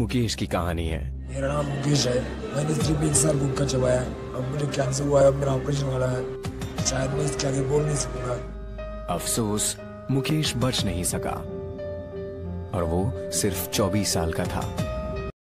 मुकेश की कहानी है। मेरा नाम मुकेश है। मैंने सिर्फ़ एक साल बुक का चबाया अब मुझे कैंसर हुआ है। अब मेरा ऑपरेशन वाला है। शायद मैं इसके आगे बोल नहीं सकूँगा। अफसोस मुकेश बच नहीं सका। और वो सिर्फ़ 24 साल का था।